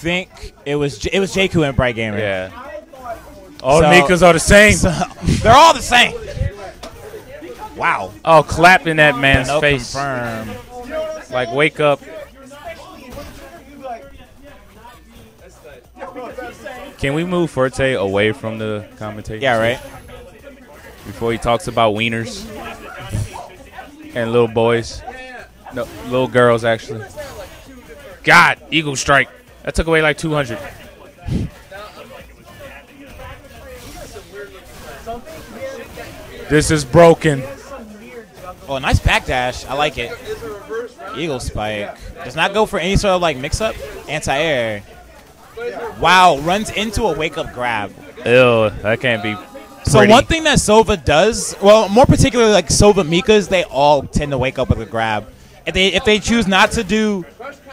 think it was J- it was Jakku and Bright Gamer. Yeah. All So- Mikas are the same. So, they're all the same. Wow. oh, clap in that man's No face. confirm. Like, wake up. Can we move Forte away from the commentation? Yeah, right. Before he talks about wieners and little boys. No, little girls, actually. God, Eagle Spike. That took away like 200. This is broken. Oh, nice backdash. I like it. Eagle spike. Does not go for any sort of like mix up. Anti air. Wow, runs into a wake up grab. Ew, that can't be. So one thing that Sova does, well, more particularly like Sova Mikas, they all tend to wake up with a grab. If they if they choose not to do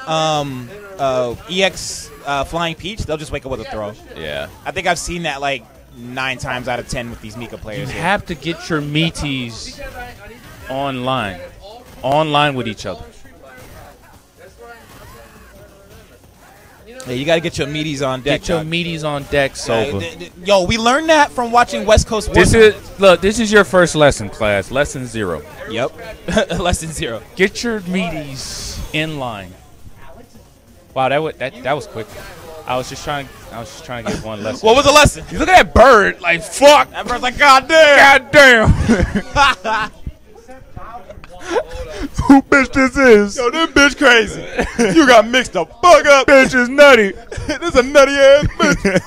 um, uh, EX uh, Flying Peach, they'll just wake up with a throw. Yeah. I think I've seen that like nine times out of ten with these Mika You players. here. have to get your meaties online. Online with each other. Yeah, you got to get your meaties on deck. Get your dog. meaties on deck, Yeah, Sova. th- th- Yo, we learned that from watching West Coast. This War- is look. This is your first lesson, class. Lesson zero. Yep. lesson zero. Get your meaties in line. Wow, that was that that was quick. I was just trying. I was just trying to get one lesson. What was the lesson? You look at that bird. Like fuck. That bird's like, God damn. God damn. Who bitch this is? Yo, this bitch crazy. you got mixed the fuck up. bitch is nutty. this is a nutty ass bitch.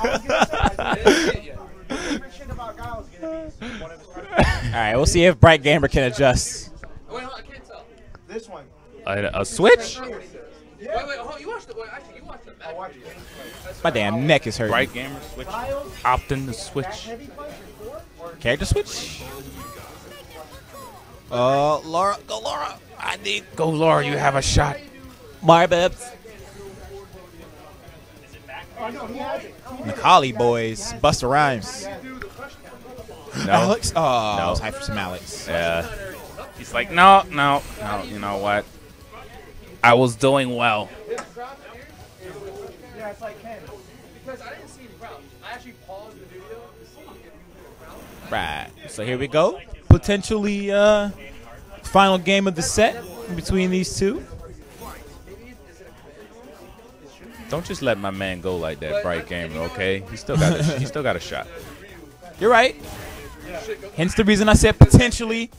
All right, we'll see if Bright Gamer can adjust. Wait, hold on, I can't tell. This one. A, a switch? Wait, wait, hold on. You watched the. Wait, actually, you watched the back. My damn neck is hurting. Right gamer switch. Opt in the switch. Character switch. Uh, Laura, go Laura. I need Go, Laura. You have a shot. my bebs. Macaulay boys, Busta Rhymes. No. Alex. Oh, No. I was hyped for some Alex. Yeah. He's like, no, no, no. You know what? I was doing well. Yeah, it's like Ken. Because I didn't see him crouch. I actually paused the video to see if he was crouch. Right. So here we go. Potentially uh final game of the set between these two. Don't just let my man go like that, bright gamer. Okay, he still got a, he still got a shot. You're right. Hence the reason I said potentially.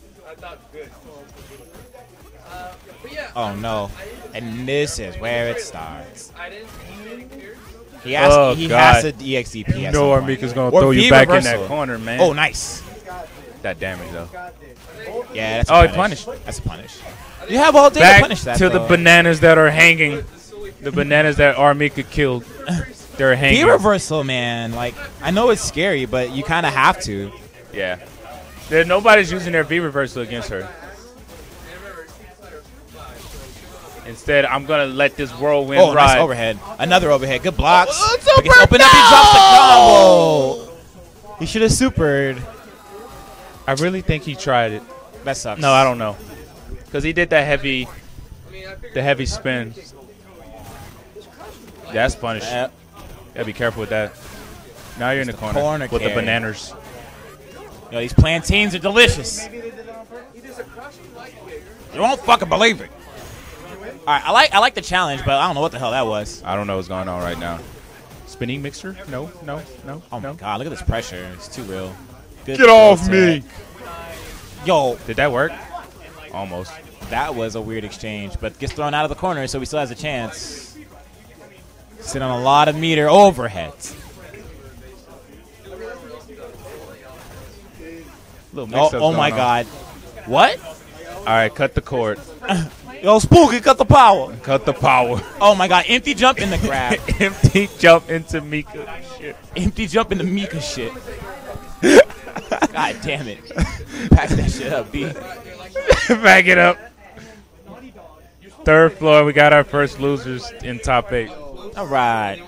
Yeah. Oh no. And this is where it starts. I didn't see any clear. He has Oh, he God. has a EXEP. at You know. R. Mika's gonna throw you back in that corner, man. Oh, nice. that damage though. Yeah, that's a Oh, he punish. punished. That's a punish. You have all day to punish that. to the bananas that are hanging. The bananas that Armika killed. They're V hanging. reversal, man. Like I know it's scary, but you kind of have to. Yeah. There, nobody's using their V reversal against her. Instead, I'm gonna let this whirlwind Oh, ride. nice overhead. Another overhead. Good blocks. Oh, it's But gets over. open up. He drops the combo. He should have supered. I really think he tried it. That sucks. No, I don't know, because he did that heavy, I mean, I figured the heavy spin. That's punish. Uh, Gotta be careful with that. Now you're in the corner, corner with the bananas. yo, these plantains are delicious. You won't fucking believe it. All right, I like I like the challenge, but I don't know what the hell that was. I don't know what's going on right now. Spinning mixer? No, no, no. Oh no. my god, look at this pressure. It's too real. Good Get off good me! Yo, Did that work? Almost. that was a weird exchange, but gets thrown out of the corner, so he still has a chance. Sit on a lot of meter overheads. Little Oh, mix-up's oh my on. god. What? All right, cut the cord. Yo, Spooky, cut the power. Cut the power. Oh my god, empty jump in the grab. Empty jump into Mika. Shit. empty jump into Mika shit. god damn it. Pack that shit up, B. Back it up. Third floor, we got our first losers in top eight. All right.